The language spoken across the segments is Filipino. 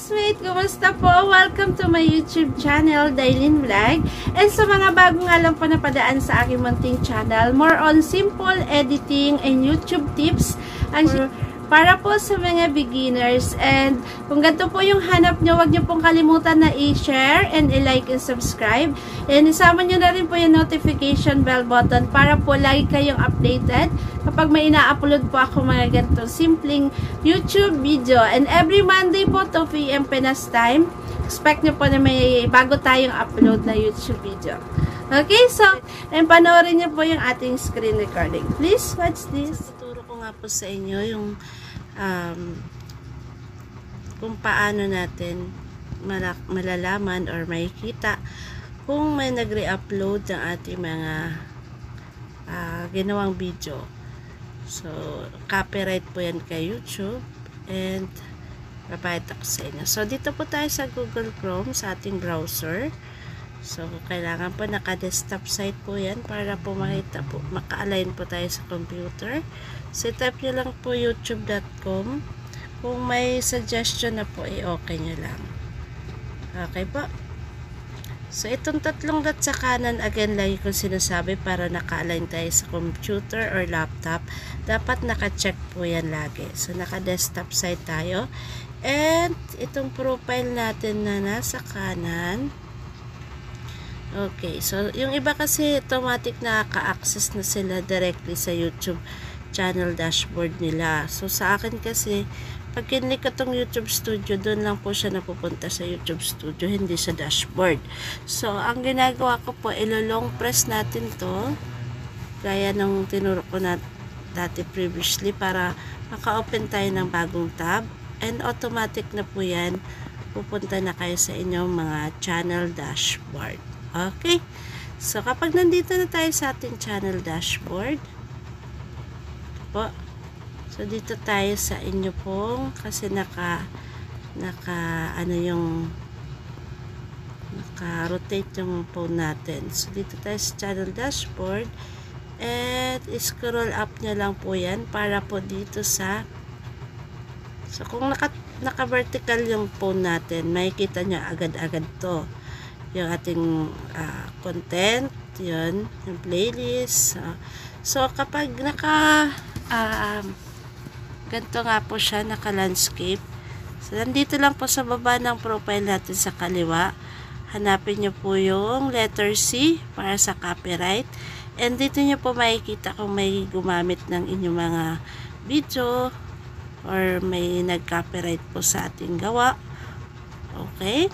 classmate! Kumusta po? Welcome to my YouTube channel, Dailin Vlog. And sa mga bagong nga lang po napadaan sa aking munting channel, more on simple editing and YouTube tips. Ang para po sa mga beginners. And kung ganito po yung hanap nyo, huwag nyo pong kalimutan na i-share and i-like and subscribe. And isama nyo na rin po yung notification bell button para po lagi kayong updated kapag may ina-upload po ako mga ganito simpleng YouTube video. And every Monday po, 2 p.m. Pinas time, expect nyo po na may bago tayong upload na YouTube video. Okay, so, and panoorin nyo po yung ating screen recording. Please watch this. Tuturo ko nga po sa inyo yung um, kung paano natin malalaman or makikita kung may nagre-upload ng ating mga uh, ginawang video. So, copyright po yan kay YouTube and papayat ako sa inyo. So, dito po tayo sa Google Chrome sa ating browser. So, kailangan po naka-desktop site po yan para po makita po, maka-align po tayo sa computer. So, type nyo lang po youtube.com. Kung may suggestion na po, i-okay nyo lang. Okay po. So, itong tatlong dot sa kanan, again, lagi kong sinasabi para naka-align tayo sa computer or laptop. Dapat naka-check po yan lagi. So, naka-desktop site tayo. And, itong profile natin na nasa kanan, Okay, so yung iba kasi automatic nakaka-access na sila directly sa YouTube channel dashboard nila. So sa akin kasi, pag kinlik ko tong YouTube Studio, doon lang po siya napupunta sa YouTube Studio, hindi sa dashboard. So ang ginagawa ko po, ilo-long press natin to, gaya ng tinuro ko na dati previously, para maka-open tayo ng bagong tab. And automatic na po yan, pupunta na kayo sa inyong mga channel dashboard. Okay. So, kapag nandito na tayo sa ating channel dashboard, po, so dito tayo sa inyo pong, kasi naka, naka, ano yung, naka-rotate yung phone natin. So, dito tayo sa channel dashboard, and scroll up nyo lang po yan, para po dito sa, so kung naka, naka-vertical yung phone natin, makikita nyo agad-agad to yung ating uh, content, yun, yung playlist. Uh, so, kapag naka, uh, ganito nga po siya, naka-landscape. So, nandito lang po sa baba ng profile natin sa kaliwa. Hanapin nyo po yung letter C para sa copyright. And dito nyo po makikita kung may gumamit ng inyong mga video or may nag-copyright po sa ating gawa. Okay?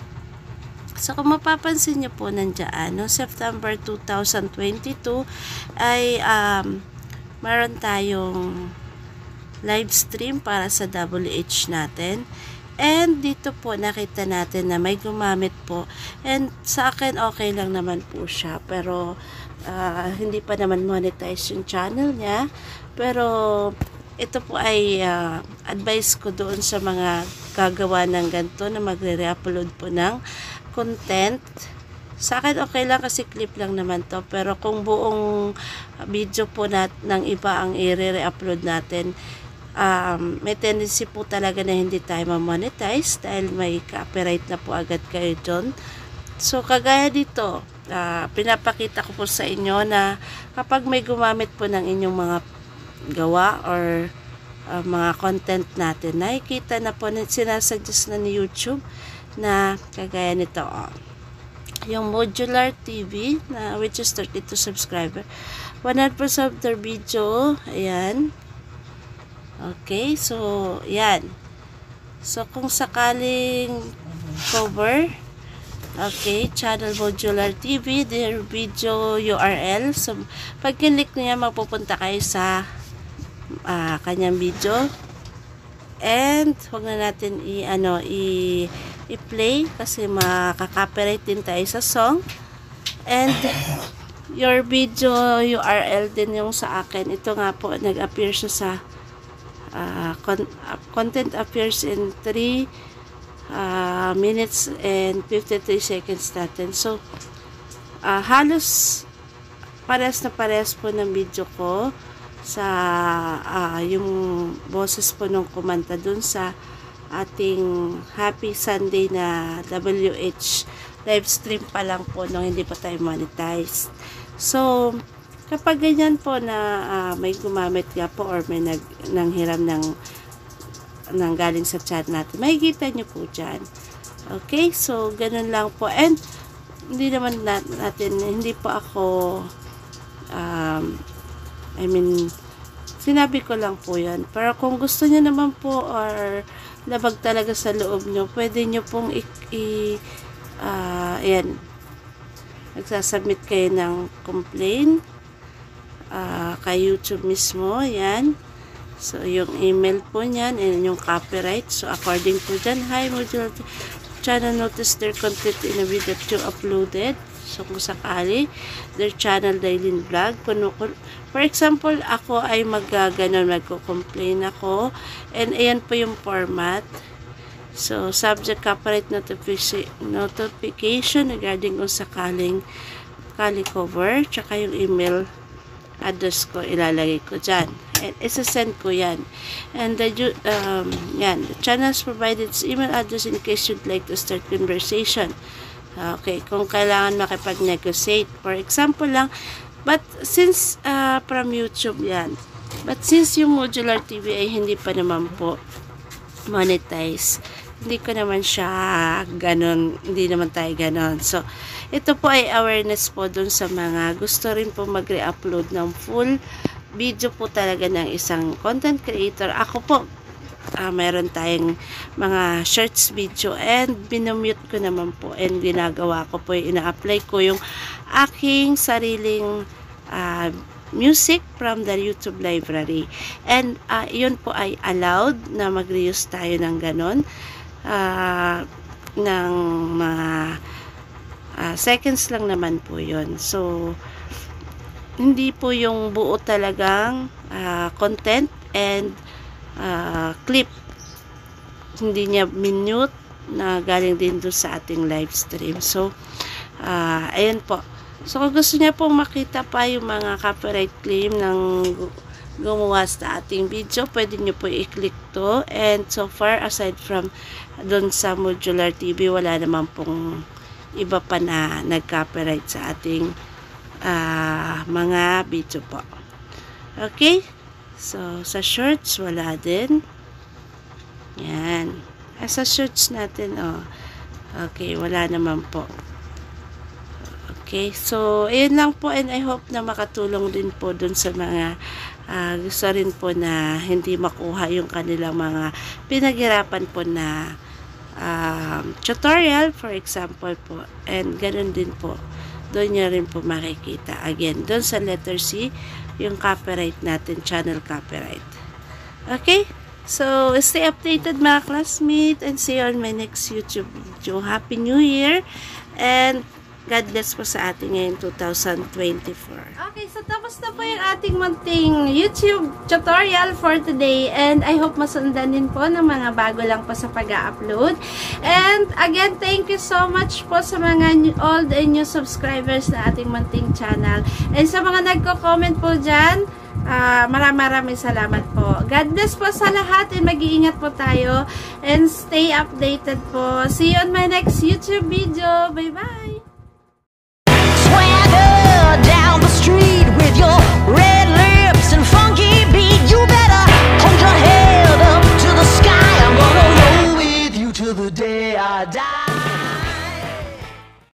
So, kung mapapansin nyo po nandiyan, no, September 2022 ay um, meron tayong live stream para sa WH natin. And dito po nakita natin na may gumamit po. And sa akin okay lang naman po siya. Pero uh, hindi pa naman monetize yung channel niya. Pero ito po ay uh, advice ko doon sa mga gagawa ng ganito na magre-upload po ng content, sa akin okay lang kasi clip lang naman to. Pero kung buong video po nat ng iba ang i-re-upload natin, um, may tendency po talaga na hindi tayo ma-monetize dahil may copyright na po agad kayo dyan. So, kagaya dito, uh, pinapakita ko po sa inyo na kapag may gumamit po ng inyong mga gawa or uh, mga content natin, nakikita na po, sinasuggest na ni YouTube na kagaya nito oh. yung modular TV na which is 32 subscriber. 100% of their video ayan. Okay so yan. So kung sakaling cover okay channel modular TV their video URL so pag kinlik niya mapupunta kayo sa uh, kanyang video and wag na natin i ano i i-play kasi makaka-copyright din tayo sa song. And your video URL din yung sa akin. Ito nga po, nag-appear siya sa uh, con uh, content appears in 3 uh, minutes and 53 seconds natin. So, uh, halos pares na pares po ng video ko sa uh, yung boses po nung kumanta dun sa ating Happy Sunday na WH live stream pa lang po nung hindi pa tayo monetize. So, kapag ganyan po na uh, may gumamit nga po or may nag, nanghiram ng ng galing sa chat natin, makikita nyo po dyan. Okay, so ganun lang po. And, hindi naman natin, hindi po ako, um, I mean, sinabi ko lang po yan. Pero kung gusto niyo naman po or labag talaga sa loob nyo, pwede nyo pong i, i uh, ayan, nagsasubmit kayo ng complaint uh, kay YouTube mismo, yan. So, yung email po niyan and yung copyright. So, according to dyan, hi, modular channel notice their content in a video that you uploaded. So, kung sakali, their channel daily vlog. For example, ako ay magaganon, magko-complain ako. And, ayan po yung format. So, subject copyright notification, notification regarding kung sakaling kali cover, tsaka yung email address ko, ilalagay ko dyan. And isa-send ko yan. And the, um, yan, the channels provided email address in case you'd like to start conversation. Okay, kung kailangan makipag-negotiate. For example lang, but since uh, from YouTube yan, but since yung modular TV ay hindi pa naman po monetize, hindi ko naman siya ganon, hindi naman tayo ganon. So, ito po ay awareness po dun sa mga gusto rin po mag-re-upload ng full video po talaga ng isang content creator. Ako po, uh, meron tayong mga shorts video and binumute ko naman po and ginagawa ko po, ina-apply ko yung aking sariling uh, music from the YouTube library. And uh, yun po ay allowed na mag-reuse tayo ng ganon uh, ng mga uh, seconds lang naman po yun. So, hindi po yung buo talagang uh, content and uh, clip hindi niya minute na galing din doon sa ating live stream so uh, ayan po so kung gusto niya pong makita pa yung mga copyright claim ng gumawa sa ating video pwede niyo po i-click to and so far aside from doon sa modular TV wala naman pong iba pa na nag-copyright sa ating uh, mga video po. Okay? So, sa shorts, wala din. Yan. Ah, sa shorts natin, oh. Okay, wala naman po. Okay, so, ayun lang po and I hope na makatulong din po dun sa mga uh, gusto rin po na hindi makuha yung kanilang mga pinaghirapan po na um, tutorial, for example po. And ganun din po doon nyo rin po makikita. Again, doon sa letter C, yung copyright natin, channel copyright. Okay? So, stay updated mga classmates and see you on my next YouTube video. Happy New Year! And God bless po sa ating ngayon 2024. Okay, so tapos na po yung ating munting YouTube tutorial for today and I hope masundan din po ng mga bago lang po sa pag-upload. And again, thank you so much po sa mga old and new subscribers na ating munting channel. And sa mga nagko-comment po dyan, Uh, maraming maraming salamat po. God bless po sa lahat and mag-iingat po tayo and stay updated po. See you on my next YouTube video. Bye-bye! down the street with your red